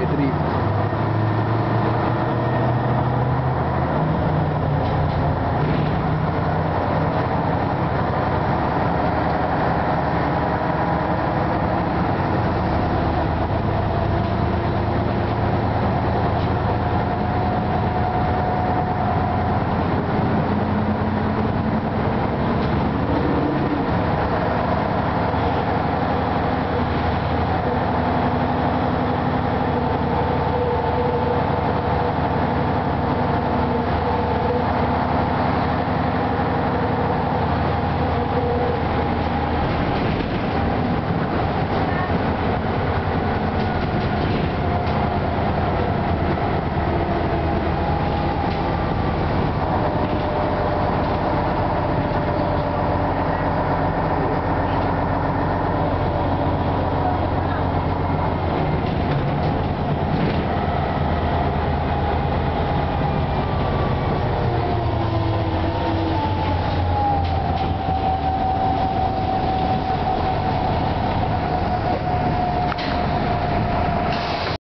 P3